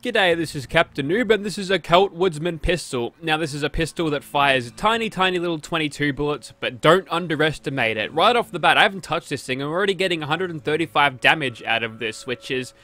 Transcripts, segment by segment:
G'day, this is Captain Noob, and this is a Colt Woodsman pistol. Now, this is a pistol that fires tiny, tiny little 22 bullets, but don't underestimate it. Right off the bat, I haven't touched this thing, I'm already getting 135 damage out of this, which is...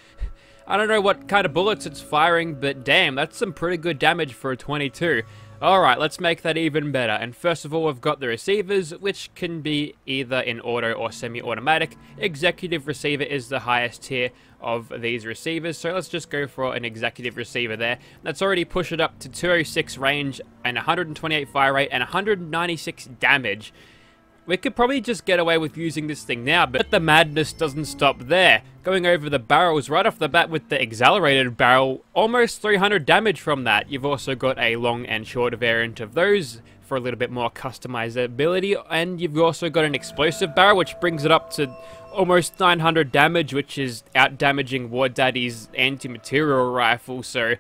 I don't know what kind of bullets it's firing, but damn, that's some pretty good damage for a 22. Alright, let's make that even better. And first of all, we've got the receivers, which can be either in auto or semi-automatic. Executive receiver is the highest tier of these receivers, so let's just go for an executive receiver there. That's already pushed it up to 206 range and 128 fire rate and 196 damage. We could probably just get away with using this thing now, but the madness doesn't stop there. Going over the barrels right off the bat with the accelerated barrel, almost 300 damage from that. You've also got a long and short variant of those for a little bit more customizability, and you've also got an explosive barrel, which brings it up to almost 900 damage, which is out damaging War Daddy's anti-material rifle, so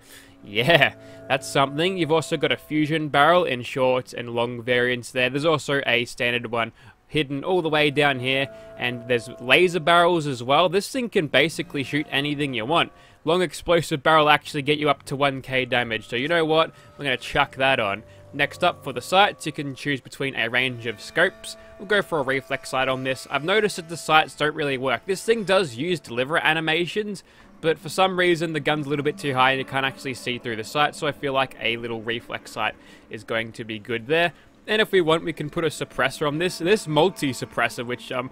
yeah, that's something. You've also got a fusion barrel in short and long variants there. There's also a standard one hidden all the way down here, and there's laser barrels as well. This thing can basically shoot anything you want. Long explosive barrel actually get you up to 1k damage, so you know what? We're going to chuck that on. Next up for the sights, you can choose between a range of scopes. We'll go for a reflex sight on this. I've noticed that the sights don't really work. This thing does use Deliverer animations, but for some reason the gun's a little bit too high and you can't actually see through the sight, so I feel like a little reflex sight is going to be good there. And if we want, we can put a suppressor on this. This multi-suppressor, which um,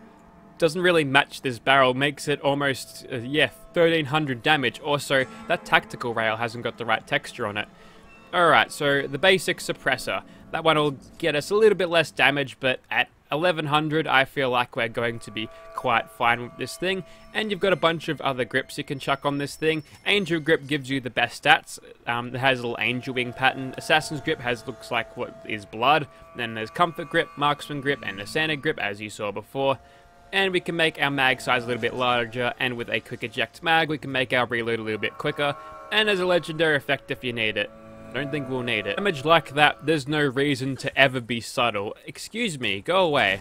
doesn't really match this barrel, makes it almost, uh, yeah, 1300 damage. Also, that tactical rail hasn't got the right texture on it. Alright, so the basic suppressor. That one will get us a little bit less damage, but at 1100 I feel like we're going to be quite fine with this thing. And you've got a bunch of other grips you can chuck on this thing. Angel grip gives you the best stats. Um, it has a little angel wing pattern. Assassin's grip has looks like what is blood. Then there's comfort grip marksman grip and a Santa grip as you saw before. And we can make our mag size a little bit larger and with a quick eject mag we can make our reload a little bit quicker. And as a legendary effect if you need it don't think we'll need it. Damage like that, there's no reason to ever be subtle. Excuse me, go away.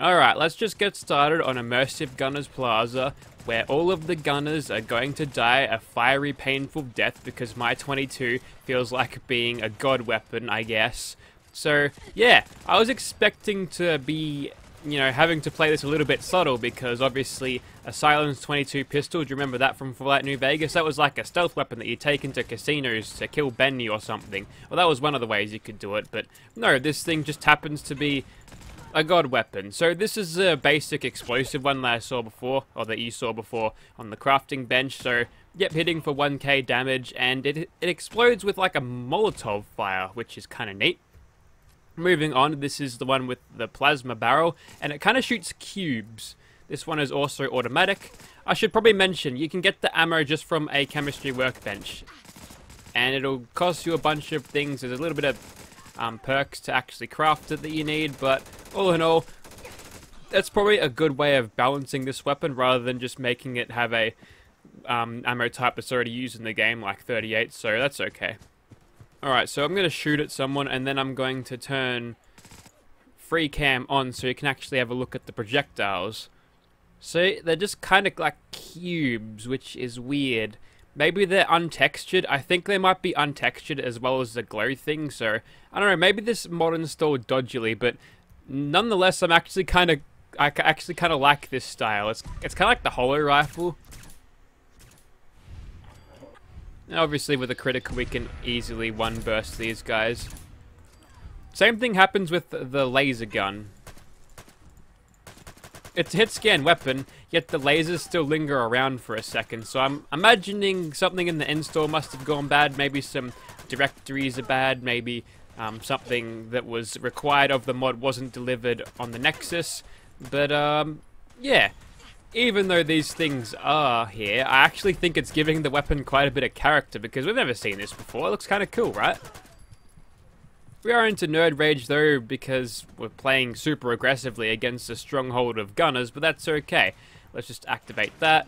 Alright, let's just get started on Immersive Gunners Plaza, where all of the gunners are going to die a fiery, painful death because my 22 feels like being a god weapon, I guess. So, yeah, I was expecting to be you know, having to play this a little bit subtle because obviously a silenced 22 pistol, do you remember that from Fallout New Vegas? That was like a stealth weapon that you take into casinos to kill Benny or something. Well, that was one of the ways you could do it, but no, this thing just happens to be a god weapon. So this is a basic explosive one that I saw before, or that you saw before on the crafting bench. So, yep, hitting for 1k damage, and it, it explodes with like a Molotov fire, which is kind of neat. Moving on, this is the one with the plasma barrel, and it kind of shoots cubes. This one is also automatic. I should probably mention, you can get the ammo just from a chemistry workbench. And it'll cost you a bunch of things. There's a little bit of um, perks to actually craft it that you need, but all in all, that's probably a good way of balancing this weapon rather than just making it have a um, ammo type that's already used in the game, like 38, so that's okay. Alright, so I'm going to shoot at someone and then I'm going to turn free cam on so you can actually have a look at the projectiles. So they're just kind of like cubes, which is weird. Maybe they're untextured. I think they might be untextured as well as the glow thing, so I don't know, maybe this mod installed dodgily, but nonetheless I'm actually kind of I actually kind of like this style. It's it's kind of like the holo rifle, Obviously, with a critical, we can easily one-burst these guys. Same thing happens with the laser gun. It's a hit-scan weapon, yet the lasers still linger around for a second, so I'm imagining something in the install must have gone bad, maybe some directories are bad, maybe um, something that was required of the mod wasn't delivered on the Nexus, but um, yeah, even though these things are here, I actually think it's giving the weapon quite a bit of character because we've never seen this before. It looks kind of cool, right? We are into nerd rage though because we're playing super aggressively against a stronghold of gunners, but that's okay. Let's just activate that.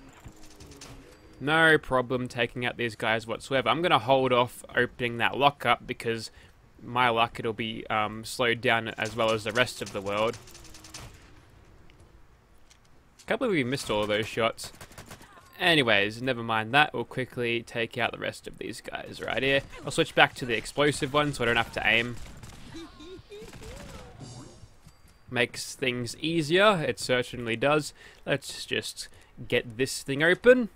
No problem taking out these guys whatsoever. I'm going to hold off opening that lockup because my luck it'll be um, slowed down as well as the rest of the world. Can't believe we missed all those shots. Anyways, never mind that. We'll quickly take out the rest of these guys right here. I'll switch back to the explosive one so I don't have to aim. Makes things easier. It certainly does. Let's just get this thing open.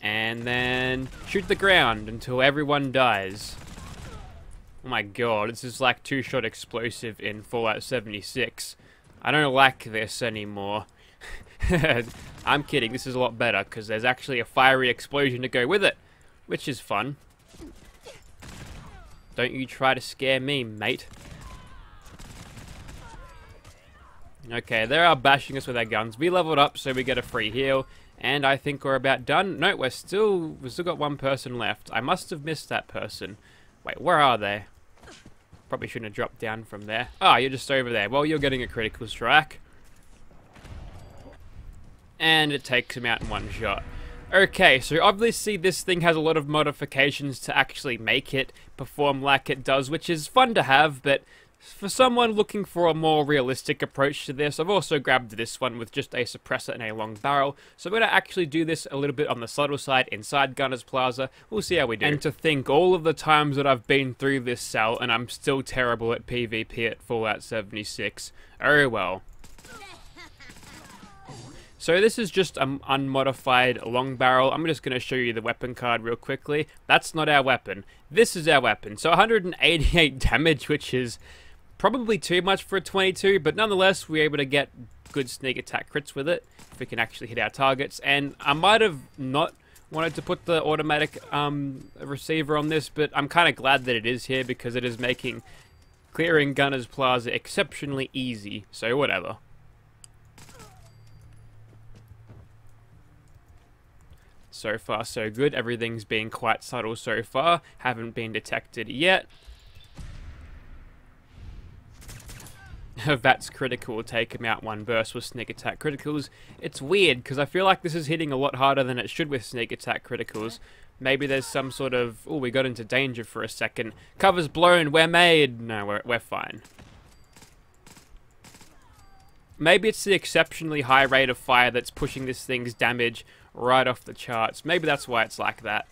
And then shoot the ground until everyone dies. Oh my god, this is like two-shot explosive in Fallout 76. I don't like this anymore. I'm kidding, this is a lot better, because there's actually a fiery explosion to go with it, which is fun. Don't you try to scare me, mate. Okay, they are bashing us with our guns. We leveled up, so we get a free heal, and I think we're about done. No, we're still, we've still got one person left. I must have missed that person. Wait, where are they? Probably shouldn't have dropped down from there. Ah, oh, you're just over there. Well, you're getting a critical strike and it takes him out in one shot. Okay, so obviously this thing has a lot of modifications to actually make it perform like it does, which is fun to have, but for someone looking for a more realistic approach to this, I've also grabbed this one with just a suppressor and a long barrel. So I'm going to actually do this a little bit on the subtle side inside Gunner's Plaza. We'll see how we do. And to think all of the times that I've been through this cell and I'm still terrible at PvP at Fallout 76. Oh well. So this is just an unmodified long barrel. I'm just going to show you the weapon card real quickly. That's not our weapon. This is our weapon. So 188 damage, which is probably too much for a 22, but nonetheless, we're able to get good sneak attack crits with it, if we can actually hit our targets. And I might have not wanted to put the automatic um, receiver on this, but I'm kind of glad that it is here because it is making clearing Gunner's Plaza exceptionally easy, so whatever. So far, so good. Everything's been quite subtle so far. Haven't been detected yet. That's critical take him out one burst with sneak attack criticals. It's weird, because I feel like this is hitting a lot harder than it should with sneak attack criticals. Maybe there's some sort of... Oh, we got into danger for a second. Cover's blown, we're made! No, we're, we're fine. Maybe it's the exceptionally high rate of fire that's pushing this thing's damage right off the charts. Maybe that's why it's like that.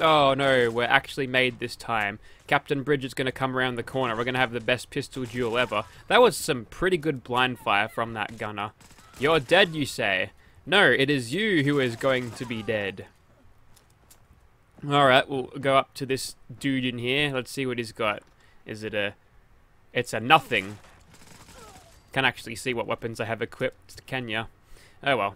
Oh no, we're actually made this time. Captain Bridget's going to come around the corner. We're going to have the best pistol duel ever. That was some pretty good blind fire from that gunner. You're dead, you say? No, it is you who is going to be dead. Alright, we'll go up to this dude in here. Let's see what he's got. Is it a... It's a nothing. Can actually see what weapons I have equipped, can ya? Oh well.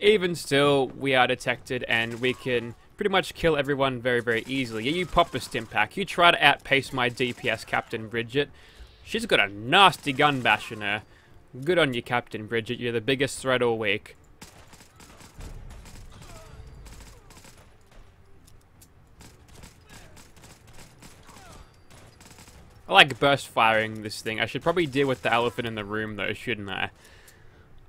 Even still, we are detected and we can pretty much kill everyone very, very easily. Yeah, you pop a Stimpak. You try to outpace my DPS, Captain Bridget. She's got a nasty gun bash in her. Good on you, Captain Bridget. You're the biggest threat all week. I like burst firing this thing. I should probably deal with the elephant in the room though, shouldn't I?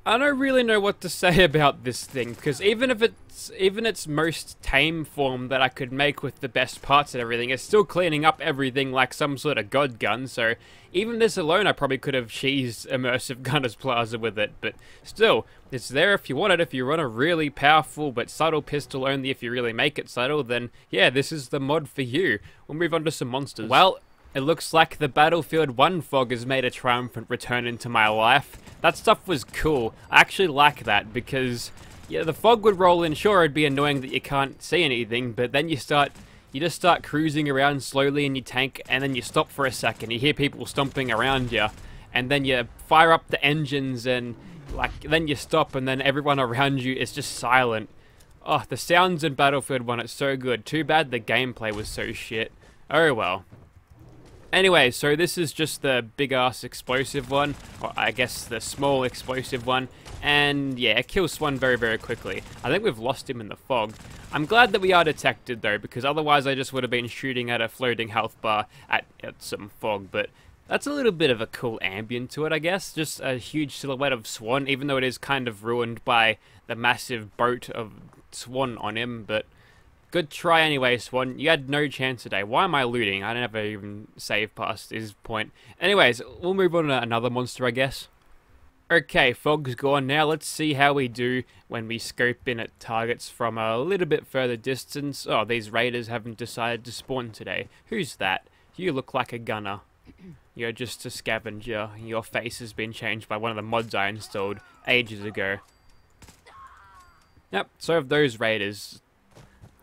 I don't really know what to say about this thing, because even if it's even its most tame form that I could make with the best parts and everything, it's still cleaning up everything like some sort of god gun, so even this alone I probably could have cheesed Immersive Gunners Plaza with it, but still, it's there if you want it, if you run a really powerful but subtle pistol only if you really make it subtle, then yeah, this is the mod for you. We'll move on to some monsters. Well, it looks like the Battlefield 1 fog has made a triumphant return into my life. That stuff was cool. I actually like that because, yeah, the fog would roll in. Sure, it'd be annoying that you can't see anything, but then you start, you just start cruising around slowly in your tank, and then you stop for a second. You hear people stomping around you, and then you fire up the engines, and like then you stop, and then everyone around you is just silent. Oh, the sounds in Battlefield 1 it's so good. Too bad the gameplay was so shit. Oh well. Anyway, so this is just the big-ass explosive one, or I guess the small explosive one, and yeah, it kills Swan very, very quickly. I think we've lost him in the fog. I'm glad that we are detected though, because otherwise I just would have been shooting at a floating health bar at, at some fog, but that's a little bit of a cool ambient to it, I guess. Just a huge silhouette of Swan, even though it is kind of ruined by the massive boat of Swan on him, but Good try anyway, Swan. You had no chance today. Why am I looting? I never even save past his point. Anyways, we'll move on to another monster, I guess. Okay, fog's gone now. Let's see how we do when we scope in at targets from a little bit further distance. Oh, these raiders haven't decided to spawn today. Who's that? You look like a gunner. You're just a scavenger. Your face has been changed by one of the mods I installed ages ago. Yep, so have those raiders.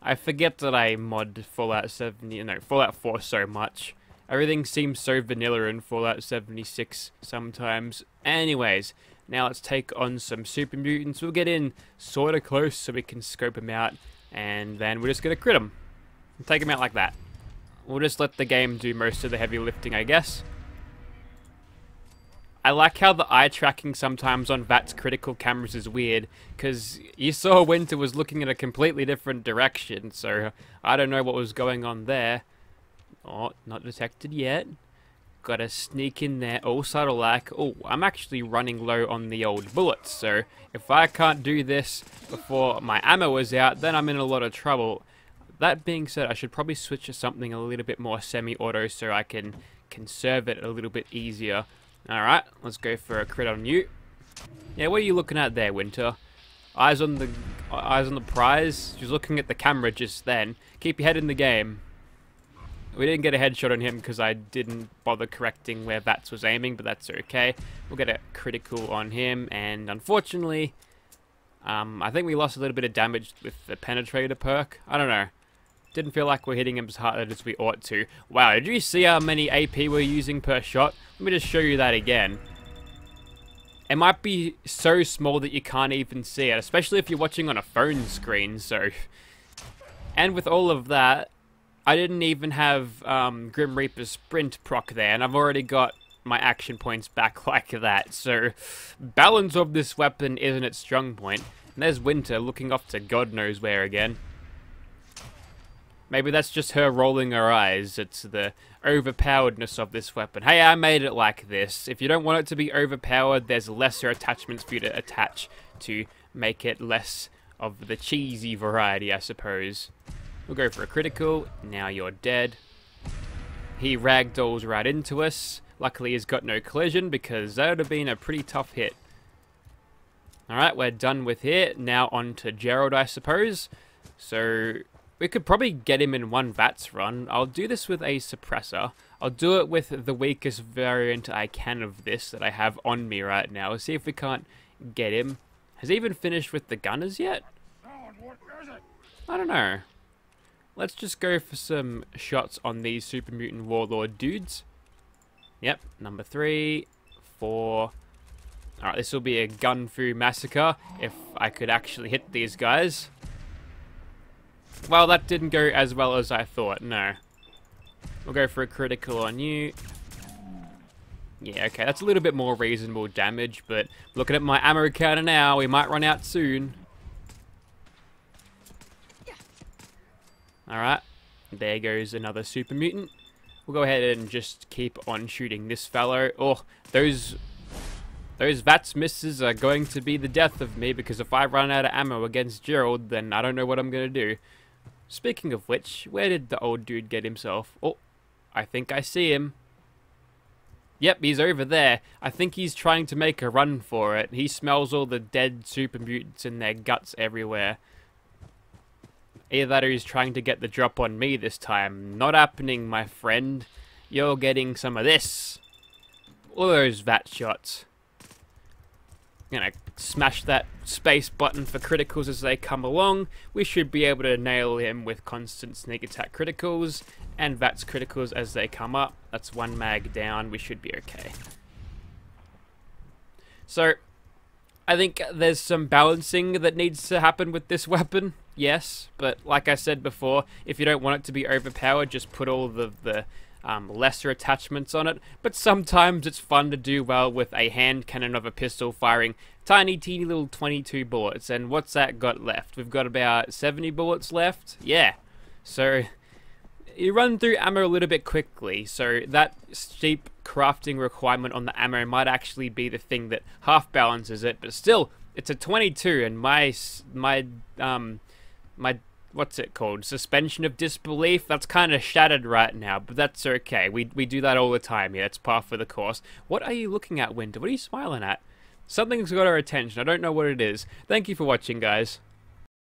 I forget that I mod Fallout 70, no, Fallout 4 so much. Everything seems so vanilla in Fallout 76 sometimes. Anyways, now let's take on some super mutants. We'll get in sort of close so we can scope them out, and then we're just to crit them. Take them out like that. We'll just let the game do most of the heavy lifting, I guess. I like how the eye tracking sometimes on VATS critical cameras is weird, because you saw Winter was looking in a completely different direction, so I don't know what was going on there. Oh, not detected yet. Gotta sneak in there. Oh, subtle like. Oh, I'm actually running low on the old bullets. So, if I can't do this before my ammo is out, then I'm in a lot of trouble. That being said, I should probably switch to something a little bit more semi-auto so I can conserve it a little bit easier. Alright, let's go for a crit on you. Yeah, what are you looking at there, Winter? Eyes on the eyes on the prize. She's looking at the camera just then. Keep your head in the game. We didn't get a headshot on him because I didn't bother correcting where VATS was aiming, but that's okay. We'll get a critical on him, and unfortunately, um, I think we lost a little bit of damage with the Penetrator perk. I don't know. Didn't feel like we're hitting him as hard as we ought to. Wow, did you see how many AP we're using per shot? Let me just show you that again. It might be so small that you can't even see it, especially if you're watching on a phone screen, so... And with all of that, I didn't even have um, Grim Reaper Sprint proc there, and I've already got my action points back like that. So, balance of this weapon isn't its strong point. And there's Winter looking off to God knows where again. Maybe that's just her rolling her eyes. It's the overpoweredness of this weapon. Hey, I made it like this. If you don't want it to be overpowered, there's lesser attachments for you to attach to make it less of the cheesy variety, I suppose. We'll go for a critical. Now you're dead. He ragdolls right into us. Luckily he's got no collision because that would have been a pretty tough hit. Alright, we're done with here. Now on to Gerald, I suppose. So, we could probably get him in one VATS run. I'll do this with a suppressor. I'll do it with the weakest variant I can of this that I have on me right now. See if we can't get him. Has he even finished with the gunners yet? I don't know. Let's just go for some shots on these Super Mutant Warlord dudes. Yep, number three, four. Alright, this will be a gun-fu massacre if I could actually hit these guys. Well, that didn't go as well as I thought, no. We'll go for a critical on you. Yeah, okay, that's a little bit more reasonable damage, but looking at my ammo counter now, we might run out soon. Alright, there goes another super mutant. We'll go ahead and just keep on shooting this fellow. Oh, those those VATS misses are going to be the death of me because if I run out of ammo against Gerald, then I don't know what I'm going to do. Speaking of which, where did the old dude get himself? Oh, I think I see him. Yep, he's over there. I think he's trying to make a run for it. He smells all the dead super mutants and their guts everywhere. Either that or he's trying to get the drop on me this time. Not happening, my friend. You're getting some of this. All those VAT shots. Gonna smash that space button for criticals as they come along. We should be able to nail him with constant sneak attack criticals and VATS criticals as they come up. That's one mag down. We should be okay. So, I think there's some balancing that needs to happen with this weapon yes, but like I said before, if you don't want it to be overpowered, just put all the, the um, lesser attachments on it. But sometimes it's fun to do well with a hand cannon of a pistol firing tiny, teeny little 22 bullets. And what's that got left? We've got about 70 bullets left? Yeah. So you run through ammo a little bit quickly, so that steep crafting requirement on the ammo might actually be the thing that half balances it, but still, it's a 22, and my, my, um, my what's it called? Suspension of disbelief? That's kind of shattered right now but that's okay. We we do that all the time yeah it's par for the course. What are you looking at winter? What are you smiling at? Something's got our attention. I don't know what it is. Thank you for watching, guys.